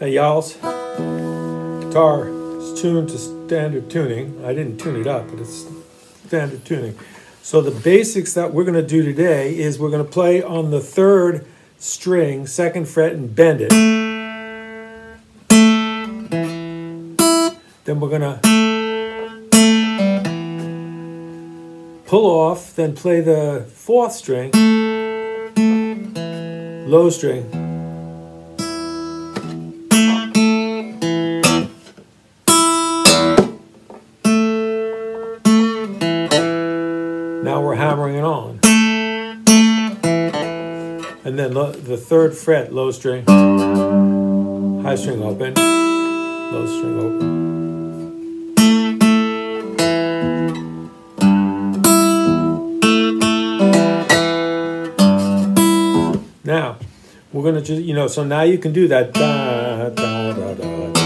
Hey, y'alls. Guitar is tuned to standard tuning. I didn't tune it up, but it's standard tuning. So the basics that we're going to do today is we're going to play on the third string, second fret, and bend it. Then we're going to pull off, then play the fourth string, low string. It on. And then lo- the third fret, low string, high string open, low string open. Now, we're gonna just, you know, so now you can do that. Da, da, da.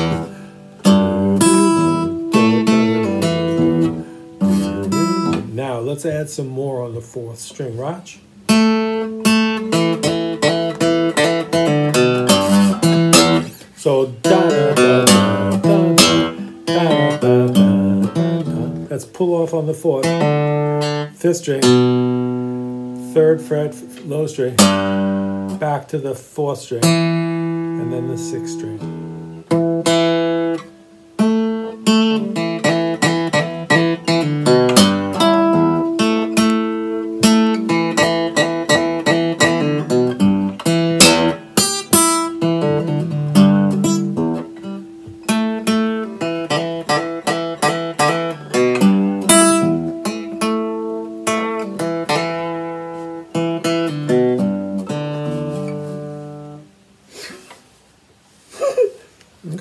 Let's add some more on the fourth string, Rach. So, da, da, da, da, da, da, da, da. That's pull off on the fourth, fifth string, third fret, low string back to the fourth string and then the sixth string.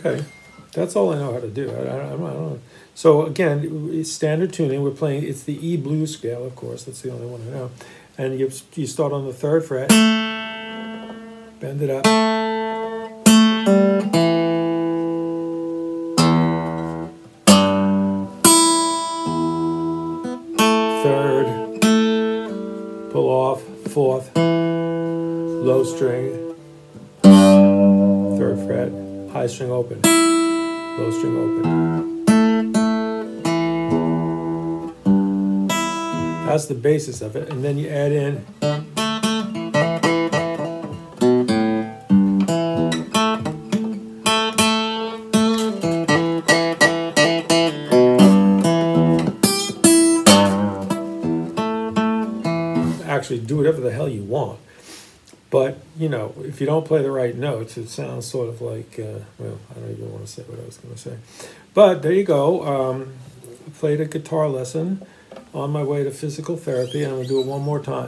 Okay, that's all I know how to do. I, I, I don't. So again, standard tuning. We're playing. It's the E blues scale, of course. That's the only one I know. And you you start on the third fret, bend it up. Third, pull off, fourth, low string, third fret, high string open, low string open. That's the basis of it, and then you add in. Actually, do whatever the hell you want. But you know, if you don't play the right notes, it sounds sort of like uh, well, I don't even want to say what I was going to say. But there you go. Um, I played a guitar lesson on my way to physical therapy, and I'm going to do it one more time.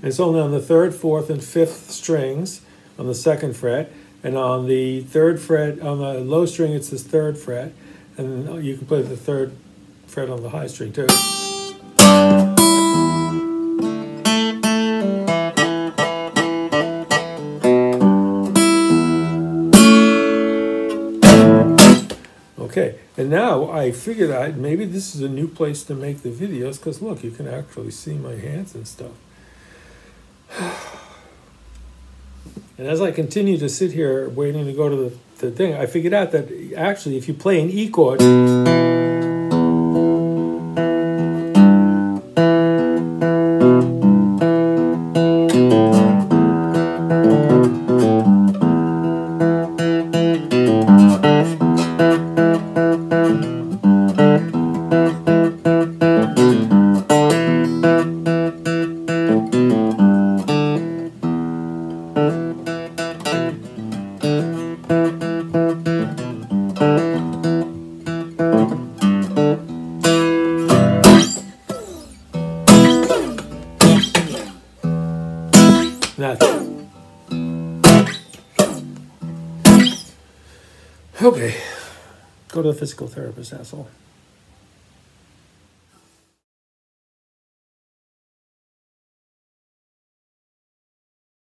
It's only on the third, fourth, and fifth strings on the second fret, and on the third fret, on the low string, it's the third fret, and you can play the third fret on the high string too. Okay, and now I figured out maybe this is a new place to make the videos because look, you can actually see my hands and stuff. And as I continue to sit here waiting to go to the, the thing, I figured out that actually, if you play an E chord, That's okay. Go to the physical therapist, asshole.